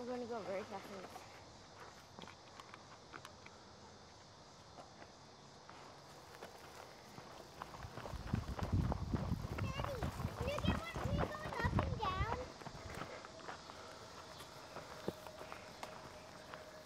we're going to go very fast.